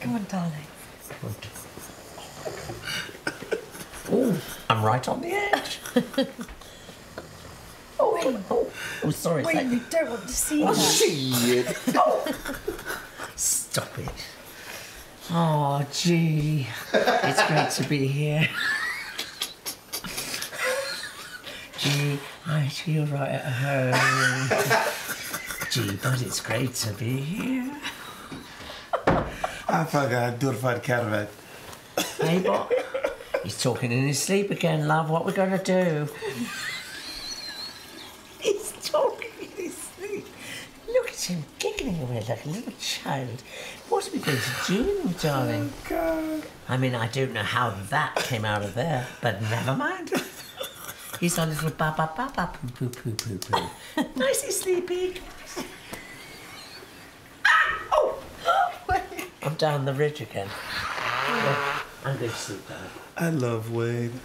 Come on, darling. Oh, I'm right on the edge. oh, oh, oh, sorry. Wait, thank- you don't want to see Oh, that. shit. Oh. Stop it. Oh, gee. It's great to be here. Gee, I feel right at home. Gee, but it's great to be here. Apaga, durfar carvet. Hey, what? He's talking in his sleep again, love. What we're going to do? He's talking in his sleep. Look at him giggling away like a little child. What are we going to do, darling? God. I mean, I don't know how that came out of there, but never mind. He's our little ba ba ba ba poo poo poo poo poo. Nicely sleeping. Ah! Oh! I'm down the ridge again. I'm going to sleep now. I love Wayne.